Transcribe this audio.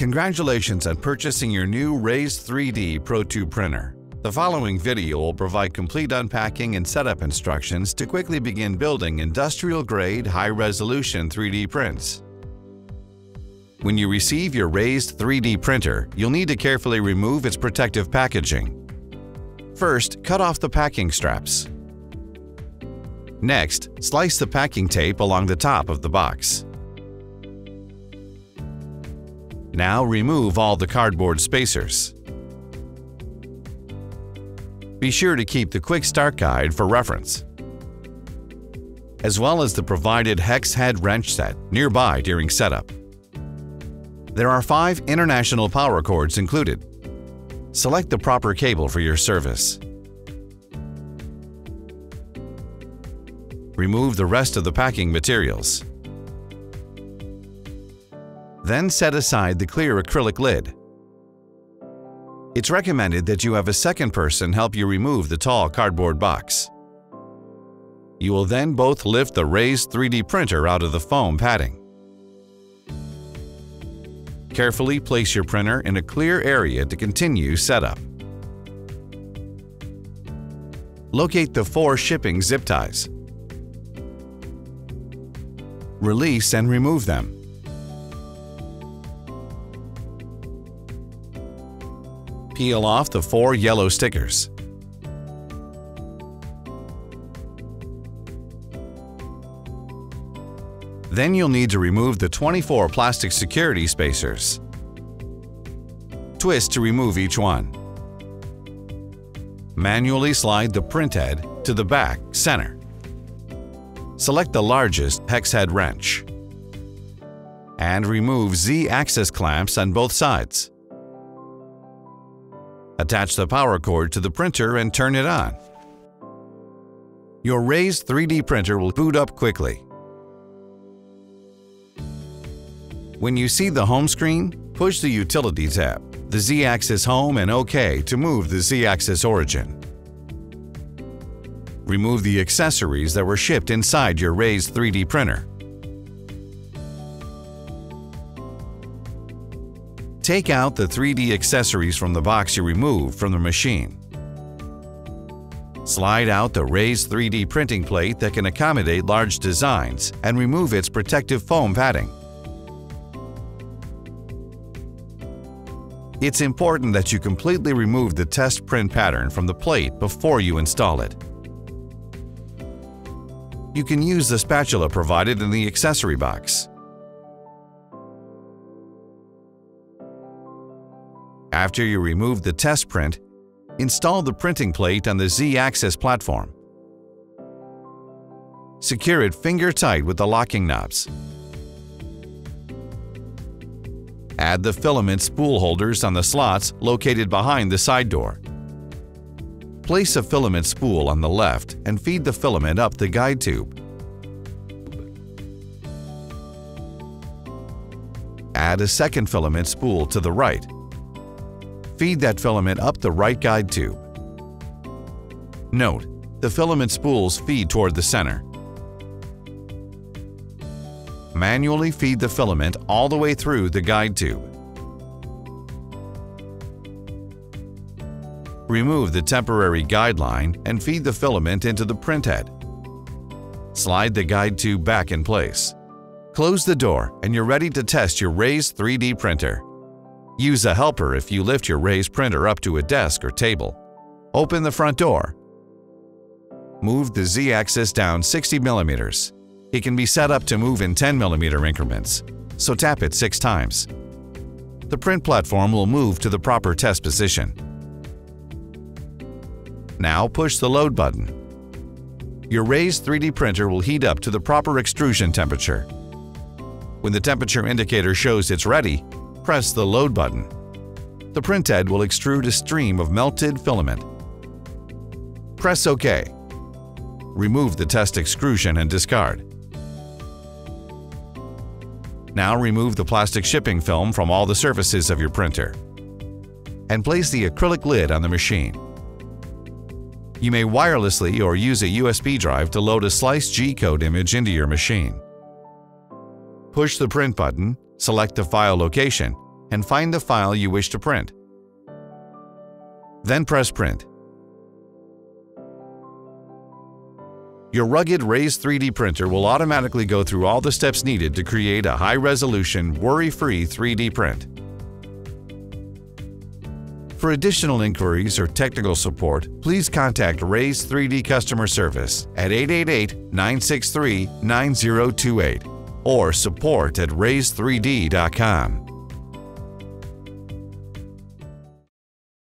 Congratulations on purchasing your new Raise 3D Pro2 printer. The following video will provide complete unpacking and setup instructions to quickly begin building industrial-grade, high-resolution 3D prints. When you receive your Raise 3D printer, you'll need to carefully remove its protective packaging. First, cut off the packing straps. Next, slice the packing tape along the top of the box. Now remove all the cardboard spacers. Be sure to keep the quick start guide for reference, as well as the provided hex head wrench set nearby during setup. There are five international power cords included. Select the proper cable for your service. Remove the rest of the packing materials. Then set aside the clear acrylic lid. It's recommended that you have a second person help you remove the tall cardboard box. You will then both lift the Raise 3D printer out of the foam padding. Carefully place your printer in a clear area to continue setup. Locate the four shipping zip ties. Release and remove them. Peel off the four yellow stickers. Then you'll need to remove the 24 plastic security spacers. Twist to remove each one. Manually slide the print head to the back center. Select the largest hex head wrench and remove Z-axis clamps on both sides. Attach the power cord to the printer and turn it on. Your Raise 3D printer will boot up quickly. When you see the home screen, push the Utility tab, the Z-axis Home and OK to move the Z-axis origin. Remove the accessories that were shipped inside your Raise 3D printer. Take out the 3D accessories from the box you removed from the machine. Slide out the Raise 3D printing plate that can accommodate large designs and remove its protective foam padding. It's important that you completely remove the test print pattern from the plate before you install it. You can use the spatula provided in the accessory box. After you remove the test print, install the printing plate on the Z-axis platform. Secure it finger tight with the locking knobs. Add the filament spool holders on the slots located behind the side door. Place a filament spool on the left and feed the filament up the guide tube. Add a second filament spool to the right Feed that filament up the right guide tube. Note, the filament spools feed toward the center. Manually feed the filament all the way through the guide tube. Remove the temporary guide line and feed the filament into the printhead. Slide the guide tube back in place. Close the door and you're ready to test your Raise 3D printer. Use a helper if you lift your raised printer up to a desk or table. Open the front door. Move the Z-axis down 60 millimeters. It can be set up to move in 10 millimeter increments, so tap it six times. The print platform will move to the proper test position. Now push the load button. Your Raise 3D printer will heat up to the proper extrusion temperature. When the temperature indicator shows it's ready, press the load button. The printhead will extrude a stream of melted filament. Press OK. Remove the test extrusion and discard. Now remove the plastic shipping film from all the surfaces of your printer and place the acrylic lid on the machine. You may wirelessly or use a USB drive to load a sliced G-code image into your machine. Push the print button select the file location, and find the file you wish to print. Then press Print. Your rugged Raise 3D printer will automatically go through all the steps needed to create a high-resolution, worry-free 3D print. For additional inquiries or technical support, please contact Raise 3D Customer Service at 888-963-9028 or support at raise3d.com.